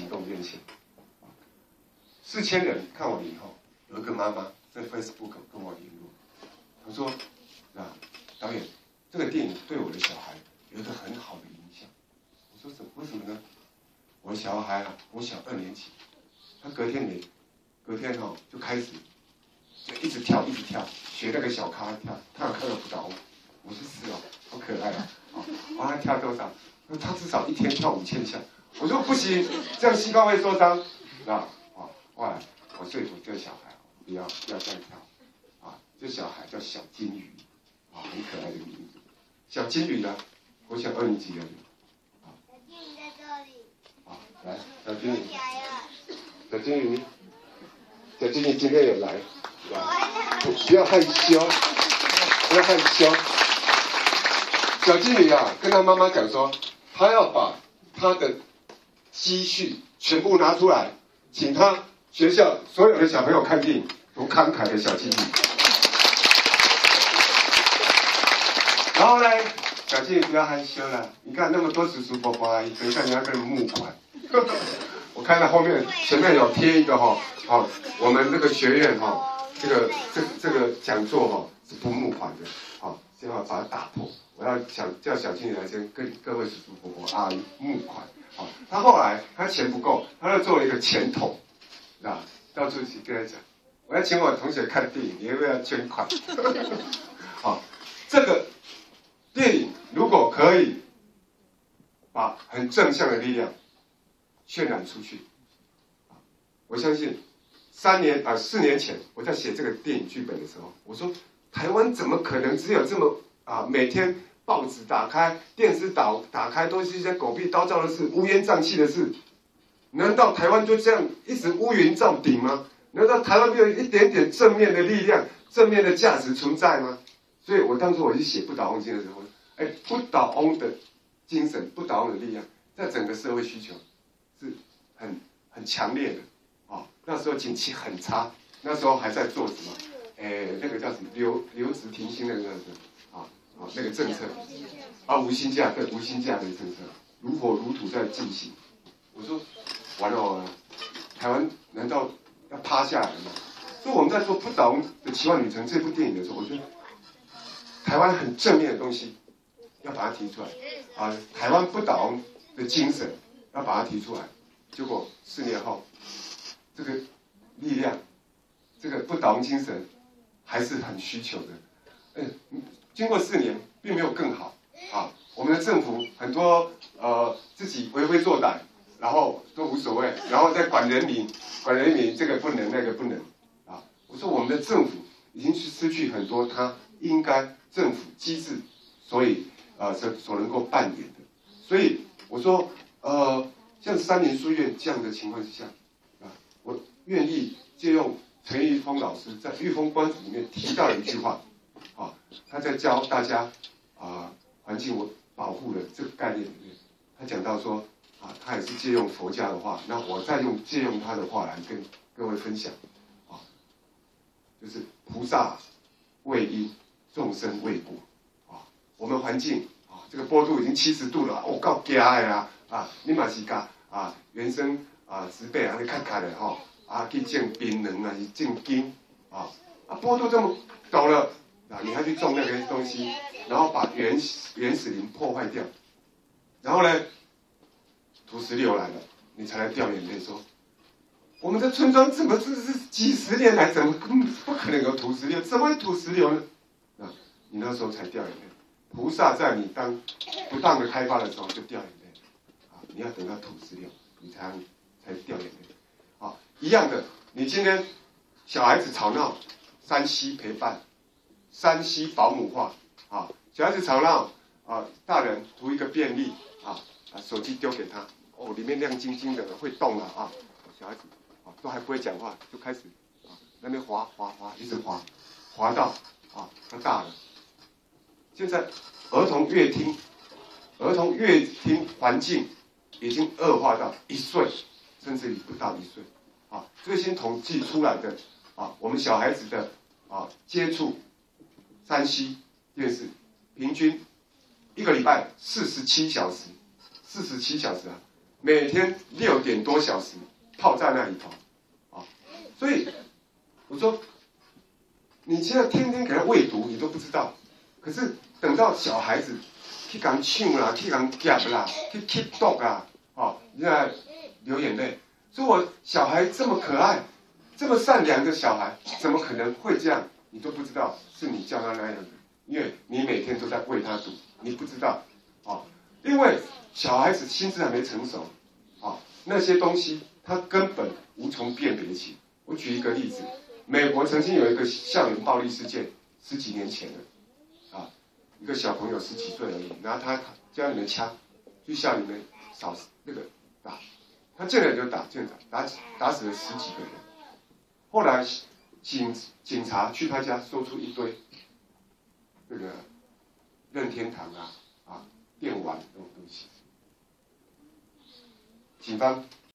行动院线，四千人看完以后，有一个妈妈在 Facebook 跟我联络，她说：“啊，导演，这个电影对我的小孩有一个很好的影响。”我说：“怎为什么呢？”我小孩啊，我小二年级，他隔天没，隔天哦就开始就一直跳，一直跳，学那个小咖跳，他有看到不到我，我说是哦，好可爱啊，哦，我他跳多少？他至少一天跳五千下。我说不行，这样膝盖会受伤，啊，啊，后来我说服这个小孩，不要不要这样跳，啊，这小孩叫小金鱼，啊，很可爱的名字，小金鱼呢，我小二年级而已。来，小金鱼，小金鱼，小金鱼今天有来，不要害羞，不要害羞。小金鱼啊，跟他妈妈讲说，他要把他的积蓄全部拿出来，请他学校所有的小朋友看电影，读慷慨的小金鱼。然后呢，小金鱼不要害羞了，你看那么多叔叔伯伯阿姨，等一下你要跟募款。我看到后面前面有贴一个哈，好，我们这个学院哈，这个这这个讲座哈是不募款的，好，先要把它打破。我要想叫小经理来先跟各位叔叔伯伯阿姨募款，好，他后来他钱不够，他又做了一个钱桶，啊，到处去跟他讲，我要请我同学看电影，你要不要捐款？好，这个电影如果可以把很正向的力量。渲染出去，我相信三年啊四年前我在写这个电影剧本的时候，我说台湾怎么可能只有这么啊每天报纸打开电视打打开都是一些狗屁叨灶的事乌烟瘴气的事，难道台湾就这样一直乌云罩顶吗？难道台湾没有一点点正面的力量、正面的价值存在吗？所以我当初我去写不倒翁经的时候，哎不倒翁的精神、不倒翁的力量，在整个社会需求。是很很强烈的，啊，那时候景气很差，那时候还在做什么？哎，那个叫什么留留职停薪的那个，啊那个政策，啊无薪假对无薪假的政策，如火如荼在进行。我说完了，台湾难道要趴下来吗？所以我们在做《不倒翁的奇幻旅程》这部电影的时候，我觉得台湾很正面的东西要把它提出来，啊，台湾不倒翁的精神。要把它提出来，结果四年后，这个力量，这个不倒翁精神，还是很需求的。嗯，经过四年，并没有更好啊。我们的政府很多呃自己为非作歹，然后都无所谓，然后再管人民，管人民这个不能那个不能啊。我说我们的政府已经是失去很多他应该政府机制，所以呃所所能够扮演的。所以我说。呃，像三联书院这样的情况之下，啊，我愿意借用陈玉峰老师在《玉峰观》里面提到的一句话，啊，他在教大家啊环境我保护的这个概念里面，他讲到说，啊，他也是借用佛家的话，那我再用借用他的话来跟各位分享，啊，就是菩萨为因，众生为果，啊，我们环境啊这个波度已经七十度了，我告家的啦。啊，你嘛是甲啊原生啊植被啊，你看看的吼，啊去种槟榔啊，是种金啊，啊坡度这么陡了，啊你还去种那个东西，然后把原始原始林破坏掉，然后呢，土石流来了，你才来掉眼泪说，我们的村庄怎么这是几十年来怎么根本不可能有土石流，怎么会土石流呢？啊，你那时候才掉眼泪，菩萨在你当不当的开发的时候就掉眼泪。啊你要等到土石流，你才才掉眼泪。啊，一样的，你今天小孩子吵闹，山西陪伴，山西保姆化，啊，小孩子吵闹，啊，大人图一个便利，啊，把，手机丢给他，哦，里面亮晶晶的，会动了啊，小孩子啊都还不会讲话，就开始啊那边滑滑滑，一直滑，滑到啊他大了。现在儿童乐听，儿童乐听环境。已经恶化到一岁，甚至于不到一岁，啊，最新统计出来的啊，我们小孩子的啊接触山西电视，平均一个礼拜四十七小时，四十七小时啊，每天六点多小时泡在那里头，啊，所以我说，你现在天天给他喂毒，你都不知道，可是等到小孩子去讲唱啦，去讲夹啦，去去毒啊，哦，现在流眼泪，说我小孩这么可爱，这么善良的小孩，怎么可能会这样？你都不知道是你教他那样的，因为你每天都在喂他赌，你不知道，啊，因为小孩子心智还没成熟，啊，那些东西他根本无从辨别起。我举一个例子，美国曾经有一个校园暴力事件，十几年前的，啊，一个小朋友十几岁而已，拿他家里面枪去校里面扫那个打，他进来就打，进来打打死了十几个人，后来。警警察去他家，搜出一堆这个任天堂啊啊电玩这种东西。警方